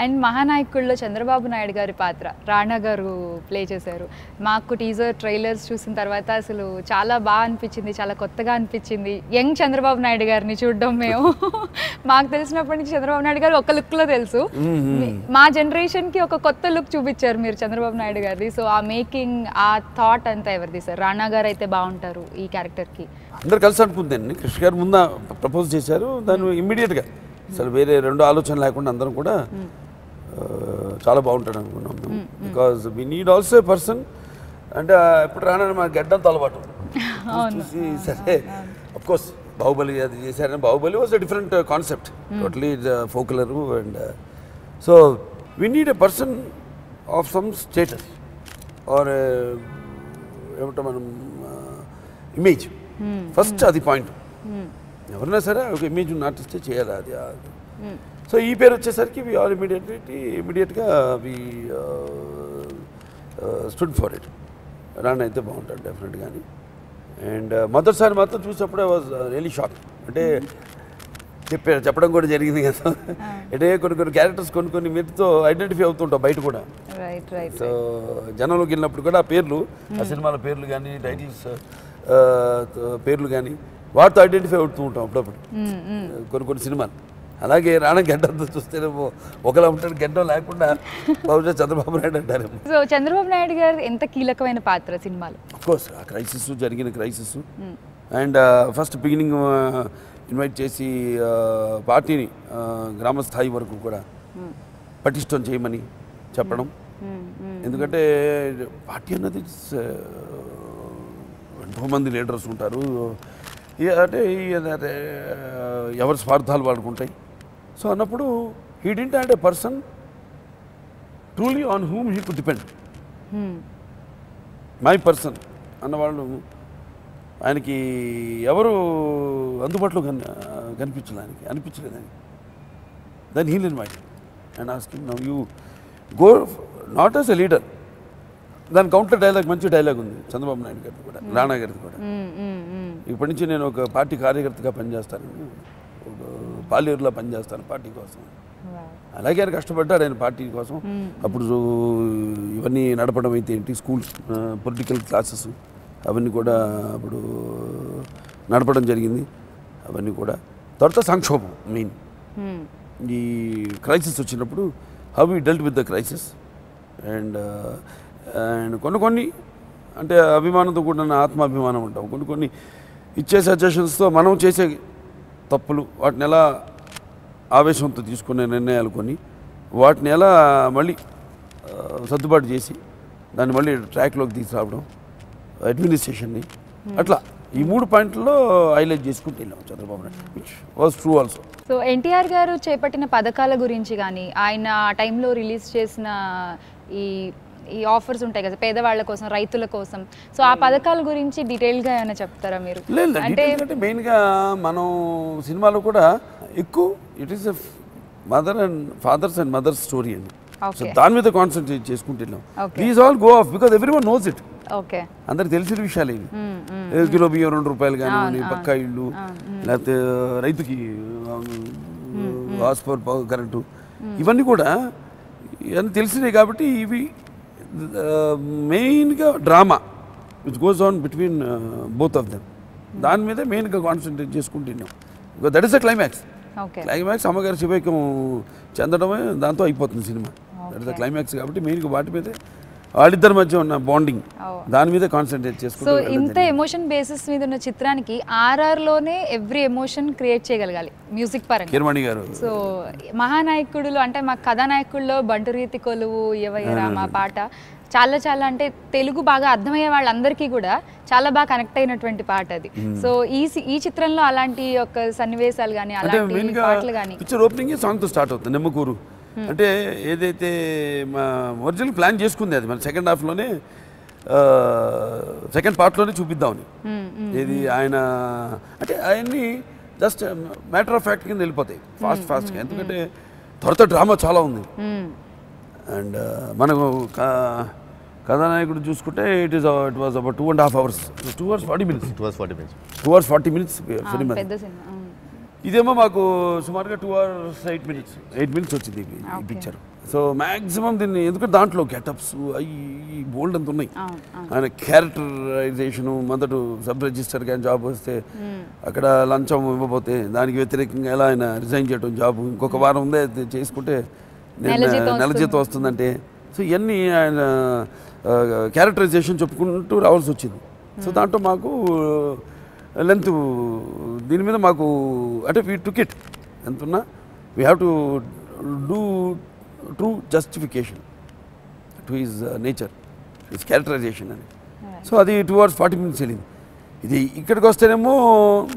And మహానాయకుల్లో Chandrababu Naidu గారి పాత్ర. రాణా గారు ప్లే చేశారు. మాకు టీజర్ ట్రైలర్స్ చూసిన తర్వాత అసలు చాలా బాగా అనిపించింది చాలా కొత్తగా అనిపించింది. యంగ్ చంద్రబాబు నాయుడు గారిని చూడడం మేము. మాకు తెలిసినప్పటి నుంచి చంద్రబాబు నాయుడు గారు ఒక లుక్లో తెలుసు. మీ- జనరేషన్కి ఒక కొత్త లుక్ చూపించారు మీరు చంద్రబాబు నాయుడు గారిది. సో ఆ మేకింగ్ ఆ థాట్ అంతా ఎవరిది సార్? రాణా గారు అయితే బాగుంటారు ఈ క్యారెక్టర్కి. అందరు కలిసి అనుకుందండి కృష్ణ గారు ముందు ప్రపోజ్ చేశారు. దాన్ని ఇమ్మీడియట్గా. అసలు వేరే రెండు ఆలోచన లేకుండా అందరం కూడా చాలా బాగుంటాడు అనుకున్నాం మేము. Because we need also a person అంటే ఆ, ఇప్పుడు రానని మా గడ్డంతో అలవాటు. చూసి సరే. అఫ్ కోర్స్ బాహుబలి అది చేశారని Baahubali was a different concept totally popular and so we need a person of some status or ఏమంటాం మనం ఇమేజ్ ఫస్ట్ అది పాయింట్ ఎవరైనా సరే ఒక ఇమేజ్ ఉన్న ఆర్టిస్టే చేయాలి అది. సో ఈ పేరు వచ్చేసరికి వి ఆల్ ఇమీడియట్లీ ఇమీడియట్గా we stood for it Rana అయితే బాగుంటాడు డెఫినెట్ కానీ అండ్ మొదటిసారి మాత్రం చూసినప్పుడే వాజ్ రియలీ షాక్ అంటే చెప్పారు చెప్పడం కూడా జరిగింది కదా. అంటే కొన్ని కొన్ని క్యారెక్టర్స్ కొన్ని కొన్ని మీరుతో ఐడెంటిఫై అవుతుంటాం బయట కూడా. రైట్ రైట్ సో జనంలోకి వెళ్ళినప్పుడు కూడా ఆ పేర్లు ఆ సినిమాల పేర్లు కానీ టైటిల్స్ పేర్లు కానీ వాటితో ఐడెంటిఫై అవుతూ ఉంటాం అప్పుడప్పుడు. కొన్ని కొన్ని సినిమాలు. అలాగే రాణా గడ్డంతో చూస్తేనేమో ఒకలా ఉంటాడు గడ్డం లేకుండా బహుశా చంద్రబాబు నాయుడు అంటారేమో. సో చంద్రబాబు నాయుడు గారు ఎంత కీలకమైన పాత్ర సినిమాలో? కోర్స్ ఆ క్రైసిస్ జరిగిన crisis and first beginning invite చేసి ఆ, పార్టీని ఆ, గ్రామ స్థాయి వరకు కూడా పటిష్టం చేయమని చెప్పడం. ఎందుకంటే పార్టీ అన్నది ఆ, ఎంతో మంది లీడర్స్ ఉంటారు. అంటే ఎవరి స్వార్థాలు వాడుకుంటాయి సో అన్నప్పుడు he didn't had a person truly on whom he కు డిపెండ్ మై పర్సన్ అన్నవాళ్ళు ఆయనకి ఎవరు అందుబాటులో కన్ కనిపించలేదు ఆయనకి అనిపించలేదు ఆయనకి. Then he'll in mind and asking now you go not as a leader దాని కౌంటర్ డైలాగ్ మంచి డైలాగ్ ఉంది చంద్రబాబు నాయుడు గారిది కూడా రాణా గారిది కూడా. ఇప్పటి నుంచి నేను ఒక పార్టీ కార్యకర్తగా పనిచేస్తాను ఒక పాలేరులో పనిచేస్తాను పార్టీ కోసం. అలాగే ఆయన కష్టపడ్డాడు ఆయన పార్టీ కోసం. అప్పుడు ఇవన్నీ నడపడం అయితే ఏంటి? స్కూల్స్ పొలిటికల్ క్లాసెస్ అవన్నీ కూడా అప్పుడు నడపడం జరిగింది. అవన్నీ కూడా. తర్వాత సంక్షోభం మెయిన్. ఈ క్రైసిస్ వచ్చినప్పుడు how we dealt with the crisis. And and కొన్ని కొన్ని అంటే అభిమానంతో కూడిన ఆత్మాభిమానం ఉంటాం కొన్ని కొన్ని ఇచ్చే సజెషన్స్తో మనం చేసే తప్పులు వాటిని ఎలా ఆవేశంతో తీసుకునే నిర్ణయాలు కొన్ని వాటిని ఎలా మళ్ళీ సర్దుబాటు చేసి దాన్ని మళ్ళీ ట్రాక్లోకి తీసుకురావడం అడ్మినిస్ట్రేషన్ని అట్లా ఈ మూడు పాయింట్లలో హైలైట్ చేసుకుంటూ వెళ్ళాం Chandrababu Naidu which was true also so NTR garu చేపట్టిన పథకాల గురించి కానీ ఆయన ఆ టైంలో రిలీజ్ చేసిన ఈ ఈ ఆఫర్స్ ఉంటాయి కదా పేదవాళ్ళ కోసం రైతుల కోసం. సో ఆ పథకాల గురించి డీటెయిల్గా ఏమైనా చెప్తారా మీరు? అంటే మెయిన్గా మనం సినిమాలో కూడా ఎక్కువ it is mother and fathers and mothers story అండి సో దాని మీద కాన్సన్ట్రేట్ చేసుకుంటూ వెళ్ళాం Okay. Please all go off because every one knows it okay అందరికి తెలిసిన విషయాలు ఇవి. ఏ కిలో బియ్యం రెండు రూపాయలు కానివ్వండి పక్కా ఇళ్ళు లేకపోతే రైతుకి హాస్పర్ కరెంటు ఇవన్నీ కూడా ఇవన్నీ తెలిసినాయి కాబట్టి ఇవి మెయిన్గా drama which goes on between both of them దాని మీద మెయిన్గా కాన్సన్ట్రేట్ చేసుకుంటున్నాం. That is the climax climax అమ్మగారి శివైక్యం చెందడమే దాంతో అయిపోతుంది సినిమా. దట్ ఇస్ ద క్లైమాక్స్ కాబట్టి మెయిన్గా వాటి మీదే వాళ్ళిద్దరి మధ్య ఉన్న బాండింగ్. దాని మీదే కాన్సన్ట్రేట్ సో చేసుకుంటూ వెళ్ళడం ఇంత. ఎమోషన్ బేసిస్ మీద ఉన్న చిత్రానికి ఆర్ఆర్లోనే ఎవ్రీ ఎమోషన్ క్రియేట్ చేయగలగాలి మ్యూజిక్ పరంగా. కిరమణి గారు. సో మహానాయకుడులో అంటే మా కథానాయకుల్లో బంటురీతి కొలువు ఎవయ్యరా మా పాట చాలా చాలా అంటే తెలుగు బాగా అర్థమయ్యే వాళ్ళందరికీ కూడా చాలా బాగా కనెక్ట్ అయినటువంటి పాట అది. సో ఈ సి- ఈ చిత్రంలో అలాంటి ఒక సన్నివేశాలు కానీ అలాంటి పాటలు కానీ పిక్చర్ ఓపెనింగ్ సాంగ్తో స్టార్ట్ అవుతుంది నిమ్మకూరు. అంటే ఏదైతే మా ఒరిజినల్ ప్లాన్ చేసుకుంది అది మన సెకండ్ హాఫ్లోనే సెకండ్ పార్ట్లోనే చూపిద్దామని. ఇది ఆయన అంటే ఆయన్ని జస్ట్ మ్యాటర్ ఆఫ్ ఫ్యాక్ట్ కింద వెళ్ళిపోతాయి. ఫాస్ట్ ఫాస్ట్గా ఎందుకంటే త్వరత డ్రామా చాలా ఉంది. అండ్ మనకు క- కథానాయకుడు చూసుకుంటే it is it was about two and half hours two hours forty minutes it was forty minutes two hours forty minutes cinema. ఇదేమో మాకు సుమారుగా two hours eight minutes eight minutes వచ్చింది ఈ-. పిక్చర్ సో మ్యాక్సిమం దీన్ని ఎందుకంటే దాంట్లో getups అవి బోల్డ్ అంత ఉన్నాయి. ఆయన క్యారెక్టరైజేషను మొదట సబ్ రిజిస్టర్ కానీ జాబ్ వస్తే అక్కడ లంచం ఇవ్వబోతే దానికి వ్యతిరేకంగా ఎలా ఆయన రిజైన్ చేయడం జాబ్ ఇంకొక వారం ఉందే చేసుకుంటే నేను నెల జీతం. వస్తుందంటే. సో ఇవన్నీ ఆయన క్యారెక్టరైజేషన్ చెప్పుకుంటూ రావాల్సి వచ్చింది. సో దాంట్లో మాకు లెంత్ దీని మీద మాకు అంటే వీ టుక్ ఇట్ ఎంత ఉన్నా we have to do true justification to his nature his characterization అని. సో అది టూ అవర్స్ ఫార్టీ మినిట్స్ వెళ్ళింది. ఇది ఇక్కడికి వస్తేనేమో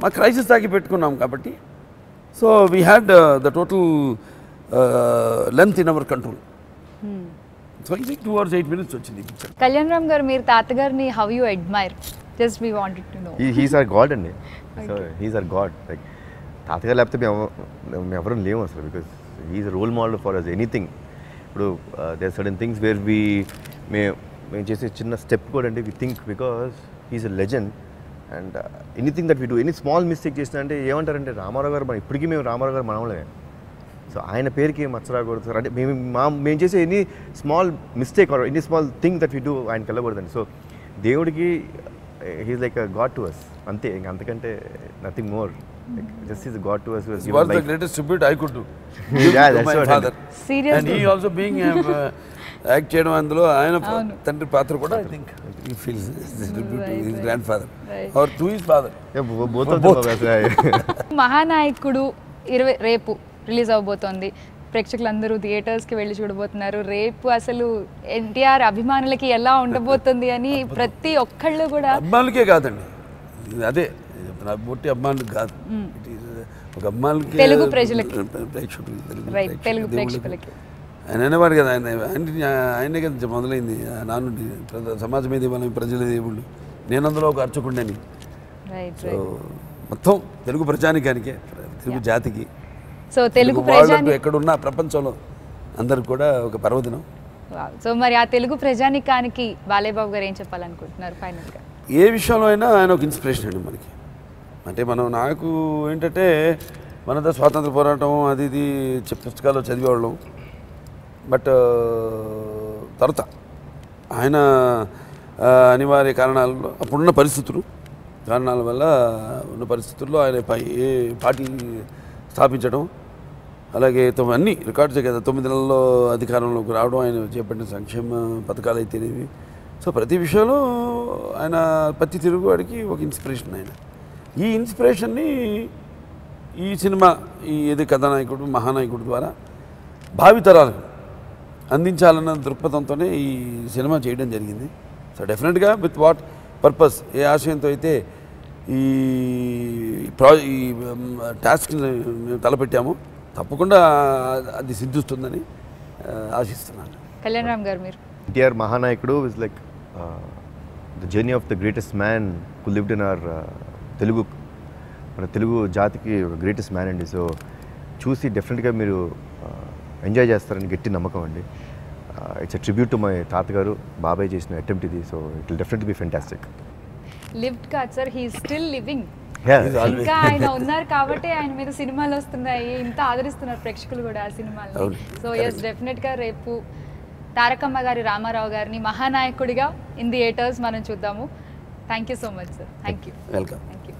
మా క్రైసిస్ తాకి పెట్టుకున్నాం కాబట్టి so we had the total length in our control so ఇది టూ అవర్స్ ఎయిట్ మినిట్స్ వచ్చింది కళ్యాణ్ రామ్ గారు మీరు తాతగారిని how you admire just we wanted to know he's our god అండి so he's our god like తాతగారు లేకపోతే మేము మేము ఎవరం లేము అసలు because he's role model for us anything ఇప్పుడు there sudden things where we may మేము చేసే చిన్న స్టెప్ కూడా అండి we think because he's a legend and anything that we do any small mistake చేసినా అంటే ఏమంటారంటే రామారావు గారు మన ఇప్పటికీ మేము రామారావు గారు మనవలే సో ఆయన పేరుకి మచ్చ రాకూడదు సార్. అంటే మేము మా మేము చేసే any small mistake or any small thing that we do ఆయనకి వెళ్ళకూడదండి. సో దేవుడికి he's like god to us అంతే ఇంక అంతకంటే nothing more just is god to us what the greatest tribute I could do Yeah, that's my what I father Seriously? And he also being act చేయడం అందులో ఆయన. తండ్రి పాత్ర కూడా I think he feels tribute to Right, his. Grandfather. Or to his father both Mahanayakudu ఇరవై రేపు release అవబోతోంది. ప్రేక్షకులందరూ థియేటర్స్కి వెళ్ళి చూడబోతున్నారు. రేపు అసలు ఎన్టీఆర్ అభిమానులకి ఎలా ఉండబోతుంది అని ప్రతి ఒక్కళ్ళు కూడా అమ్మాయిలకే కాదండి. అదే బొట్టి అమ్మాయిలకు కాదు. ఒక అమ్మాయిలకి తెలుగు ప్రజలకి. ప్రేక్షకులకి తెలుగు ప్రేక్షకులకి. ఆయన అనేవాడు కదా ఆయన ఆయన కదా మొదలైంది. నానుడి సమాజమే దేవాలయం ప్రజల దేవుళ్ళు. నేను అందులో ఒక అర్చకుండని. రైట్ సో మొత్తం తెలుగు ప్రజానికానికే తెలుగు జాతికి. సో తెలుగు ప్రజాని ఎక్కడున్నా ప్రపంచంలో అందరికి కూడా ఒక పర్వదినం. సో మరి ఆ తెలుగు ప్రజానికానికి బాలేబాబు గారు ఏం చెప్పాలనుకుంటున్నారు ఫైనల్గా? ఏ విషయంలో అయినా ఆయన ఒక ఇన్స్పిరేషన్ అండి మనకి. అంటే మనం నాకు ఏంటంటే మనతో స్వాతంత్ర పోరాటం అది ఇది పుస్తకాల్లో చదివేవాళ్ళం. బట్ తర్వాత ఆయన అనివార్య కారణాలలో అప్పుడున్న పరిస్థితులు కారణాల వల్ల ఉన్న పరిస్థితుల్లో ఆయన ఏ పార్టీ స్థాపించడం అలాగే తొమ్మిది అన్ని రికార్డ్స్ కదా. తొమ్మిది నెలల్లో అధికారంలోకి రావడం ఆయన చేపట్టిన సంక్షేమ పథకాలు అయితేనేవి సో ప్రతి విషయంలో ఆయన ప్రతి తెలుగువాడికి ఒక ఇన్స్పిరేషన్ ఆయన. ఈ ఇన్స్పిరేషన్ని ఈ సినిమా ఈ ఏది కథానాయకుడు మహానాయకుడు ద్వారా భావితరాలకు అందించాలన్న దృక్పథంతోనే ఈ సినిమా చేయడం జరిగింది. సో డెఫినెట్గా విత్ వాట్ పర్పస్ ఏ ఆశయంతో అయితే ఈ ప్రా ఈ టాస్క్ని తలపెట్టామో తప్పకుండా అది సిద్ధిస్తుందని ఆశిస్తున్నాను. కళ్యాణ్ రామ్ గారు మీరు. NTR Mahanayakudu is like the journey of the greatest మ్యాన్కు lived in our Telugu మన తెలుగు జాతికి ఒక గ్రేటెస్ట్ మ్యాన్ అండి. సో చూసి డెఫినెట్గా మీరు ఎంజాయ్ చేస్తారని గట్టి నమ్మకం అండి. It's a tribute to my తాతగారు బాబాయ్ చేసిన అటెంప్ట్ ఇది. So it will definitely be fantastic lift కాదు సార్ హీ స్టిల్ లివింగ్ ఇంకా ఆయన ఉన్నారు కాబట్టి ఆయన మీద సినిమాలు వస్తున్నాయి. ఇంత ఆదరిస్తున్నారు ప్రేక్షకులు కూడా ఆ సినిమాల్ని. అవును, సో ఎస్ డెఫినెట్గా రేపు తారకమ్మ గారి రామారావు గారిని మహానాయకుడిగా ఇన్ థియేటర్స్ మనం చూద్దాము. Thank you so much sir thank you welcome thank you